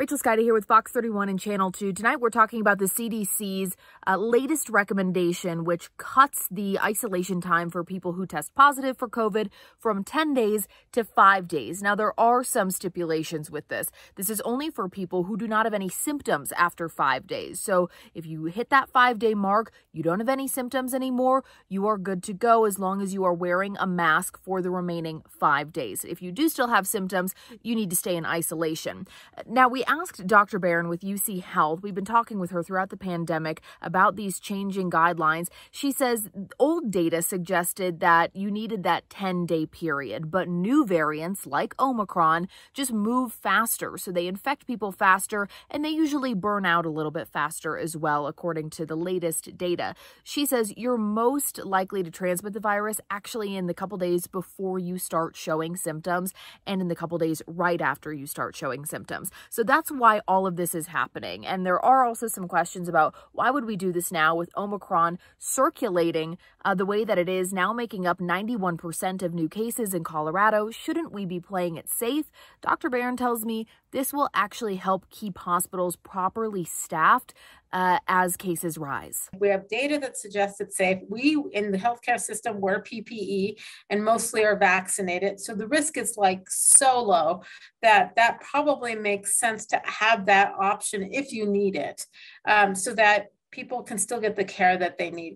Rachel Skytta here with Fox 31 and Channel 2. Tonight we're talking about the CDC's uh, latest recommendation, which cuts the isolation time for people who test positive for COVID from 10 days to 5 days. Now, there are some stipulations with this. This is only for people who do not have any symptoms after 5 days. So if you hit that 5 day mark, you don't have any symptoms anymore, you are good to go as long as you are wearing a mask for the remaining 5 days. If you do still have symptoms, you need to stay in isolation. Now, we asked Dr. Barron with UC Health, we've been talking with her throughout the pandemic about these changing guidelines. She says old data suggested that you needed that 10 day period, but new variants like Omicron just move faster. So they infect people faster and they usually burn out a little bit faster as well, according to the latest data. She says you're most likely to transmit the virus actually in the couple days before you start showing symptoms and in the couple days right after you start showing symptoms. So that's why all of this is happening. And there are also some questions about why would we do this now with Omicron circulating uh, the way that it is now making up 91% of new cases in Colorado. Shouldn't we be playing it safe? Dr. Barron tells me this will actually help keep hospitals properly staffed uh, as cases rise. We have data that suggests it's safe. We in the healthcare system wear PPE and mostly are vaccinated. So the risk is like so low that that probably makes sense to have that option if you need it um, so that people can still get the care that they need.